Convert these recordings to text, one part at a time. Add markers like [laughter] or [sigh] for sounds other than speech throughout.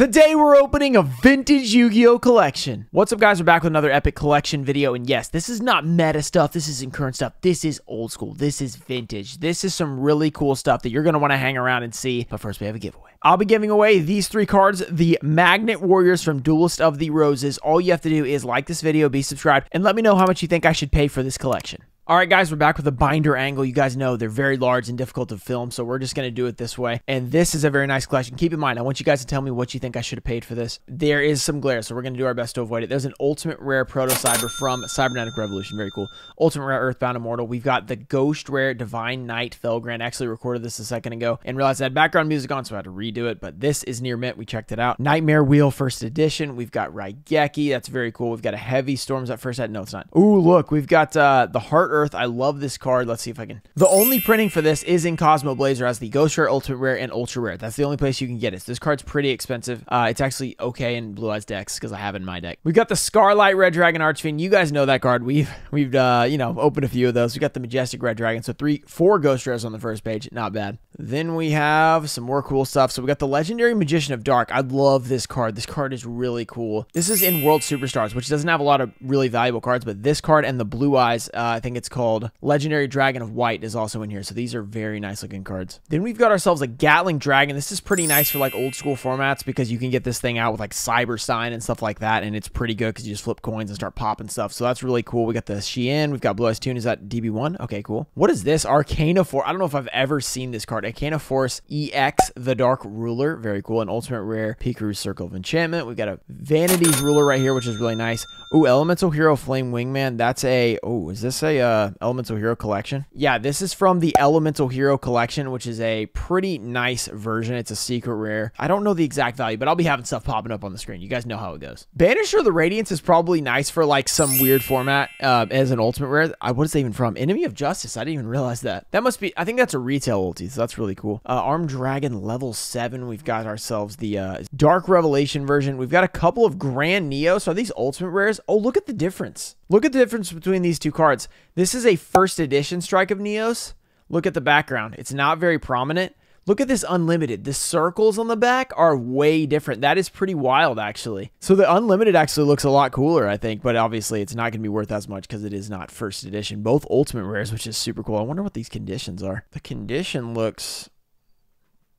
Today we're opening a vintage Yu-Gi-Oh collection. What's up guys, we're back with another epic collection video and yes, this is not meta stuff, this isn't current stuff, this is old school, this is vintage. This is some really cool stuff that you're going to want to hang around and see, but first we have a giveaway. I'll be giving away these three cards, the Magnet Warriors from Duelist of the Roses. All you have to do is like this video, be subscribed, and let me know how much you think I should pay for this collection. All right, guys, we're back with a binder angle. You guys know they're very large and difficult to film, so we're just going to do it this way. And this is a very nice collection. Keep in mind, I want you guys to tell me what you think I should have paid for this. There is some glare, so we're going to do our best to avoid it. There's an Ultimate Rare Proto Cyber from Cybernetic Revolution. Very cool. Ultimate Rare Earthbound Immortal. We've got the Ghost Rare Divine Knight Felgrand. Actually recorded this a second ago and realized I had background music on, so I had to redo it. But this is near mint. We checked it out. Nightmare Wheel First Edition. We've got Raigeki. That's very cool. We've got a Heavy Storms at first set. No, it's not. Ooh, look. We've got uh, the Heart Earth. I love this card. Let's see if I can. The only printing for this is in Cosmo Blazer as the Ghost Rare, Ultimate Rare, and Ultra Rare. That's the only place you can get it. So this card's pretty expensive. Uh, it's actually okay in Blue Eyes decks because I have it in my deck. We've got the Scarlight Red Dragon Archfiend. You guys know that card. We've we've uh, you know opened a few of those. We got the Majestic Red Dragon. So three, four Ghost Rares on the first page. Not bad. Then we have some more cool stuff. So we got the Legendary Magician of Dark. I love this card. This card is really cool. This is in World Superstars, which doesn't have a lot of really valuable cards, but this card and the Blue Eyes, uh, I think it's called Legendary Dragon of White is also in here. So these are very nice looking cards. Then we've got ourselves a Gatling Dragon. This is pretty nice for like old school formats because you can get this thing out with like Cyber Sign and stuff like that. And it's pretty good because you just flip coins and start popping stuff. So that's really cool. We got the Xian. We've got Blue Eyes Tune. Is that DB1? Okay, cool. What is this? Arcana Force. I don't know if I've ever seen this card. Arcana Force EX, the Dark Ruler. Very cool. An Ultimate Rare Pikeru Circle of Enchantment. We got a Vanity's Ruler right here, which is really nice. Ooh, Elemental Hero Flame Wingman. That's a, oh, is this a uh, Elemental Hero collection? Yeah, this is from the Elemental Hero collection, which is a pretty nice version. It's a secret rare. I don't know the exact value, but I'll be having stuff popping up on the screen. You guys know how it goes. Banisher of the Radiance is probably nice for like some weird format uh, as an ultimate rare. I, what is that even from? Enemy of Justice. I didn't even realize that. That must be, I think that's a retail ulti, so that's really cool. Uh, Armed Dragon level 7. We've got ourselves the uh, Dark Revelation version. We've got a couple of Grand Neo. So are these ultimate rares? Oh, look at the difference. Look at the difference between these two cards. This is a first edition Strike of Neos. Look at the background. It's not very prominent. Look at this unlimited. The circles on the back are way different. That is pretty wild, actually. So the unlimited actually looks a lot cooler, I think, but obviously it's not going to be worth as much because it is not first edition. Both ultimate rares, which is super cool. I wonder what these conditions are. The condition looks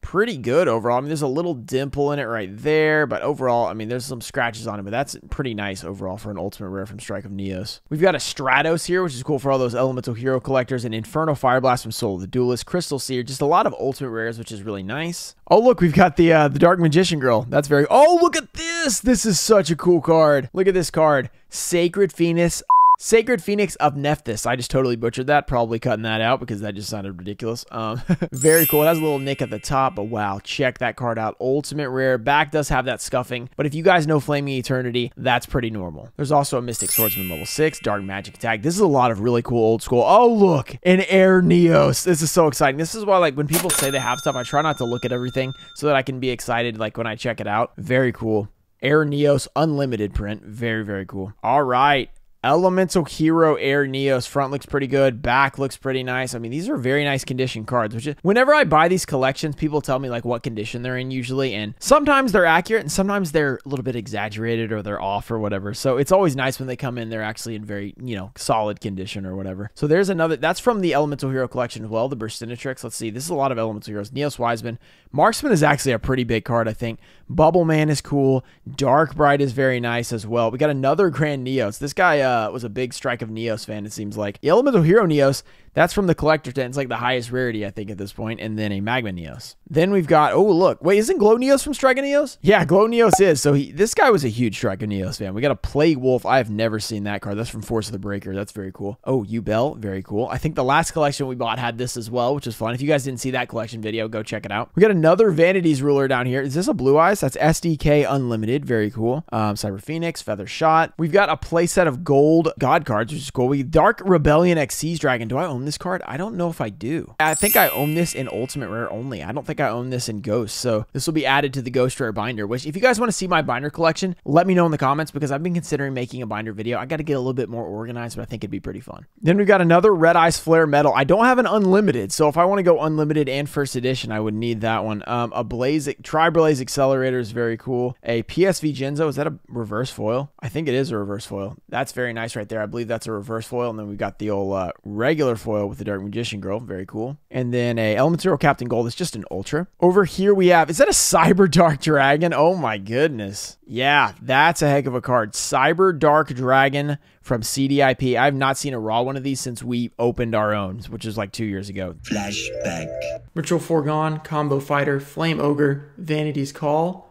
pretty good overall. I mean, there's a little dimple in it right there, but overall, I mean, there's some scratches on it, but that's pretty nice overall for an ultimate rare from Strike of Neos. We've got a Stratos here, which is cool for all those elemental hero collectors, and Inferno Fireblast from Soul of the Duelist, Crystal Seer, just a lot of ultimate rares, which is really nice. Oh, look, we've got the uh, the Dark Magician Girl. That's very. Oh, look at this! This is such a cool card. Look at this card, Sacred Phoenix. Sacred Phoenix of Nephthys. I just totally butchered that. Probably cutting that out because that just sounded ridiculous. Um, [laughs] very cool. It has a little nick at the top, but wow, check that card out. Ultimate rare. Back does have that scuffing, but if you guys know Flaming Eternity, that's pretty normal. There's also a Mystic Swordsman level 6, Dark Magic Attack. This is a lot of really cool old school. Oh, look, an Air Neos. This is so exciting. This is why, like, when people say they have stuff, I try not to look at everything so that I can be excited, like, when I check it out. Very cool. Air Neos Unlimited print. Very, very cool. All right. Elemental Hero Air Neos front looks pretty good. Back looks pretty nice. I mean, these are very nice condition cards. Which is, whenever I buy these collections, people tell me like what condition they're in usually, and sometimes they're accurate and sometimes they're a little bit exaggerated or they're off or whatever. So it's always nice when they come in. They're actually in very you know solid condition or whatever. So there's another. That's from the Elemental Hero collection as well. The Burstinatrix. Let's see. This is a lot of Elemental Heroes. Neos Wiseman. Marksman is actually a pretty big card. I think. Bubble Man is cool. Dark Bright is very nice as well. We got another Grand Neos. This guy uh, was a big Strike of Neos fan, it seems like. The Elemental Hero Neos, that's from the Collector Tent. It's like the highest rarity, I think, at this point. And then a Magma Neos. Then we've got, oh, look. Wait, isn't Glow Neos from Strike of Neos? Yeah, Glow Neos is. So he, this guy was a huge Strike of Neos fan. We got a Plague Wolf. I have never seen that card. That's from Force of the Breaker. That's very cool. Oh, Yubel. Very cool. I think the last collection we bought had this as well, which is fun. If you guys didn't see that collection video, go check it out. We got another Vanities Ruler down here. Is this a Blue Eyes? That's SDK Unlimited. Very cool. Um, Cyber Phoenix, Feather Shot. We've got a playset of gold God cards, which is cool. We Dark Rebellion X Dragon. Do I own this card? I don't know if I do. I think I own this in Ultimate Rare only. I don't think I own this in Ghost. So this will be added to the Ghost Rare binder, which if you guys want to see my binder collection, let me know in the comments because I've been considering making a binder video. I got to get a little bit more organized, but I think it'd be pretty fun. Then we've got another Red Eyes Flare Metal. I don't have an unlimited. So if I want to go unlimited and first edition, I would need that one. Um, a Blaze, Tri-Blaze Accelerator is very cool. A PSV Genzo, is that a reverse foil? I think it is a reverse foil. That's very nice right there. I believe that's a reverse foil. And then we've got the old uh, regular foil with the Dark Magician Girl. Very cool. And then a Elemental Captain Gold. It's just an Ultra. Over here we have, is that a Cyber Dark Dragon? Oh my goodness. Yeah, that's a heck of a card. Cyber Dark Dragon from CDIP. I've not seen a raw one of these since we opened our own, which is like two years ago. Flashback. Ritual Foregone, Combo Fighter, Flame Ogre, Vanity's Call.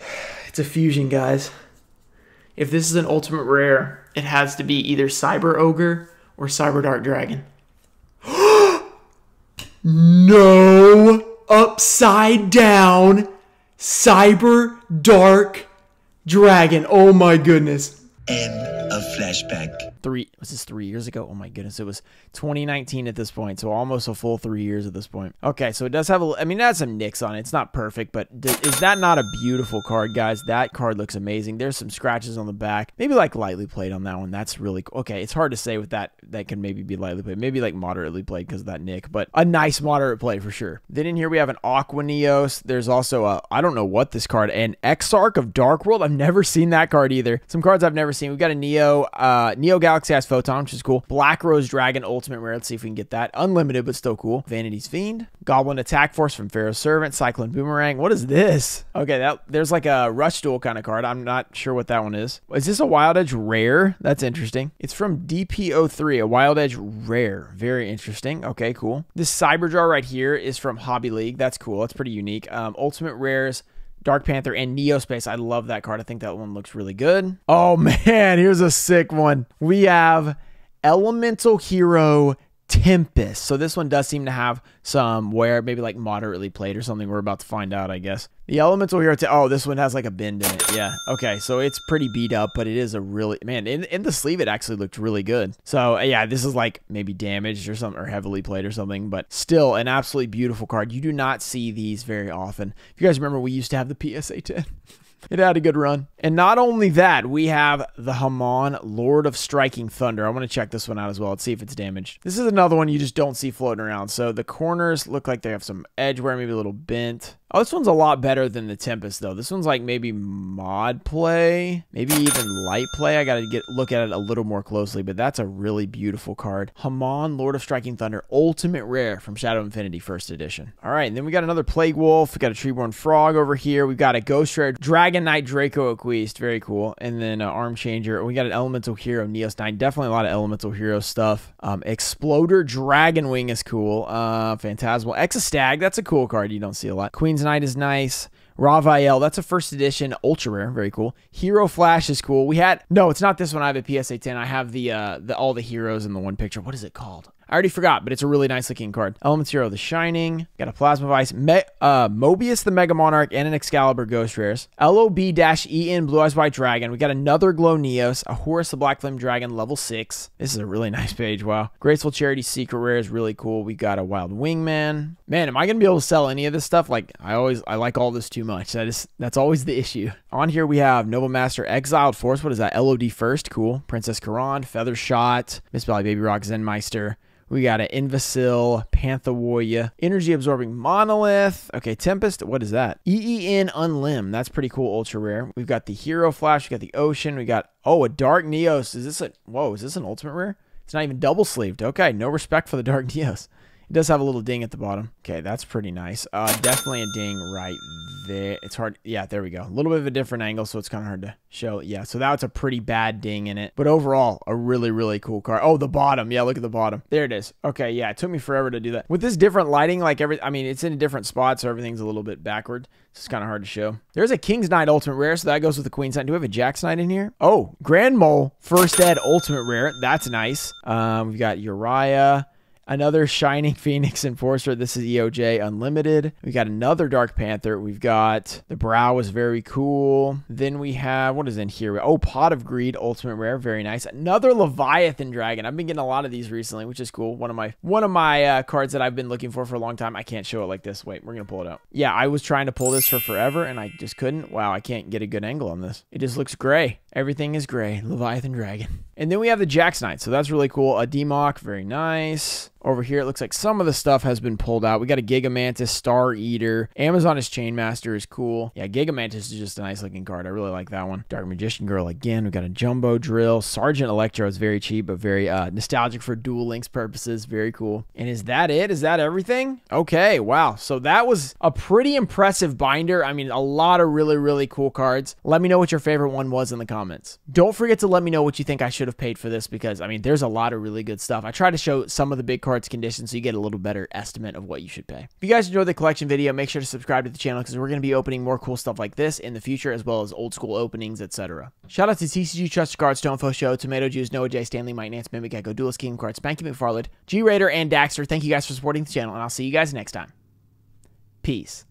[sighs] It's a fusion, guys. If this is an ultimate rare, it has to be either Cyber Ogre or Cyber Dark Dragon. [gasps] no! Upside down Cyber Dark Dragon. Oh my goodness. End of flashback three was this three years ago? Oh my goodness, it was 2019 at this point, so almost a full three years at this point. Okay, so it does have a, I mean, it has some nicks on it. It's not perfect, but is that not a beautiful card, guys? That card looks amazing. There's some scratches on the back, maybe like lightly played on that one. That's really cool. Okay, it's hard to say with that. That can maybe be lightly played, maybe like moderately played because of that nick, but a nice moderate play for sure. Then in here we have an Aqua Neos. There's also a, I don't know what this card, an Exarch of Dark World. I've never seen that card either. Some cards I've never seen. We've got a Neo, uh, Neo Galaxy-Eyes Photon, which is cool. Black Rose Dragon Ultimate Rare. Let's see if we can get that. Unlimited, but still cool. Vanity's Fiend. Goblin Attack Force from Pharaoh's Servant. Cyclone Boomerang. What is this? Okay, that there's like a Rush Duel kind of card. I'm not sure what that one is. Is this a Wild Edge Rare? That's interesting. It's from DPO3, a Wild Edge Rare. Very interesting. Okay, cool. This Cyber Jar right here is from Hobby League. That's cool. That's pretty unique. Um, Ultimate Rares. Dark Panther, and Neospace. I love that card. I think that one looks really good. Oh [laughs] man, here's a sick one. We have Elemental Hero Tempest. So this one does seem to have some wear, maybe like moderately played or something. We're about to find out, I guess. The Elemental here, oh, this one has like a bend in it. Yeah. Okay. So it's pretty beat up, but it is a really man. In, in the sleeve, it actually looked really good. So uh, yeah, this is like maybe damaged or something or heavily played or something, but still an absolutely beautiful card. You do not see these very often. If you guys remember, we used to have the PSA 10. [laughs] it had a good run. And not only that, we have the Hamon, Lord of Striking Thunder. I want to check this one out as well. Let's see if it's damaged. This is another one you just don't see floating around. So the corners look like they have some edge wear, maybe a little bent. Oh, this one's a lot better than the Tempest, though. This one's like maybe mod play, maybe even light play. I got to get look at it a little more closely, but that's a really beautiful card. Hamon, Lord of Striking Thunder, Ultimate Rare from Shadow Infinity, first edition. All right, and then we got another Plague Wolf. We got a Treeborn Frog over here. We've got a Ghost Rare Dragon Knight Draco-Equiste, very cool. And then uh, Arm Changer. We got an Elemental Hero Neos 9. Definitely a lot of Elemental Hero stuff. Um, Exploder Dragon Wing is cool. Uh, Phantasmal Exostag, that's a cool card you don't see a lot. Queen Queen's Knight is nice. Raviel, that's a first edition, ultra rare, very cool. Hero Flash is cool. We had no, it's not this one. I have a PSA 10. I have the uh the all the heroes in the one picture. What is it called? I already forgot, but it's a really nice looking card. Element Zero, The Shining. Got a Plasma Vice, Me uh, Mobius the Mega Monarch, and an Excalibur Ghost Rares. LOB-EN Blue Eyes White Dragon. We got another Glow Neos, a Horus the Black Flame Dragon, level 6. This is a really [laughs] nice page, wow. Graceful Charity Secret Rare is really cool. We got a Wild Wingman. Man, am I going to be able to sell any of this stuff? Like, I always, I like all this too much. That is, that's always the issue. On here, we have Noble Master Exiled Force. What is that? LOD first. Cool. Princess Curran, Feather Shot, Mist Valley Baby Roc, Zenmeister. We got an Invisil, Warrior, Energy Absorbing Monolith. Okay, Tempest, what is that? EEN Unlim. That's pretty cool, ultra rare. We've got the Hero Flash, we got the Ocean, we got, oh, a Dark Neos. Is this a, whoa, is this an ultimate rare? It's not even double sleeved. Okay, no respect for the Dark [laughs] Neos. It does have a little ding at the bottom. Okay, that's pretty nice. Uh, definitely a ding right there. It's hard. Yeah, there we go. A little bit of a different angle, so it's kind of hard to show. Yeah, so that's a pretty bad ding in it. But overall, a really, really cool car. Oh, the bottom. Yeah, look at the bottom. There it is. Okay, yeah, it took me forever to do that. With this different lighting, like every, I mean, it's in a different spot, so everything's a little bit backward. So it's kind of hard to show. There's a King's Knight Ultimate Rare, so that goes with the Queen's Knight. Do we have a Jack's Knight in here? Oh, Grand Mole First Ed Ultimate Rare. That's nice. Um, we've got Uria. Another Shining [laughs] Phoenix Enforcer. This is EOJ Unlimited. We got another Dark Panther. We've got the Brow is very cool. Then we have, what is in here? Oh, Pot of Greed Ultimate Rare. Very nice. Another Leviathan Dragon. I've been getting a lot of these recently, which is cool. One of my one of my uh, cards that I've been looking for for a long time. I can't show it like this. Wait, we're going to pull it out. Yeah, I was trying to pull this for forever and I just couldn't. Wow, I can't get a good angle on this. It just looks gray. Everything is gray. Leviathan Dragon. And then we have the Jack's Knight. So that's really cool. A Demok, very nice. Over here, it looks like some of the stuff has been pulled out. We got a Gigamantis, Star Eater. Amazoness Chainmaster is cool. Yeah, Gigamantis is just a nice looking card. I really like that one. Dark Magician Girl again. We got a Jumbo Drill. Sergeant Electro is very cheap, but very uh, nostalgic for Duel Links purposes. Very cool. And is that it? Is that everything? Okay, wow. So that was a pretty impressive binder. I mean, a lot of really, really cool cards. Let me know what your favorite one was in the comments. Don't forget to let me know what you think I should have paid for this because, I mean, there's a lot of really good stuff. I try to show some of the big cards condition so you get a little better estimate of what you should pay. If you guys enjoyed the collection video, make sure to subscribe to the channel because we're going to be opening more cool stuff like this in the future as well as old school openings, etc. Shout out to TCG Trusted Cards, Stonefo Show, Tomato Juice, Noah J, Stanley, Mike Nance, Mimic Echo, Duelist King Cards, Spanky McFarland, G Raider, and Daxter. Thank you guys for supporting the channel, and I'll see you guys next time. Peace.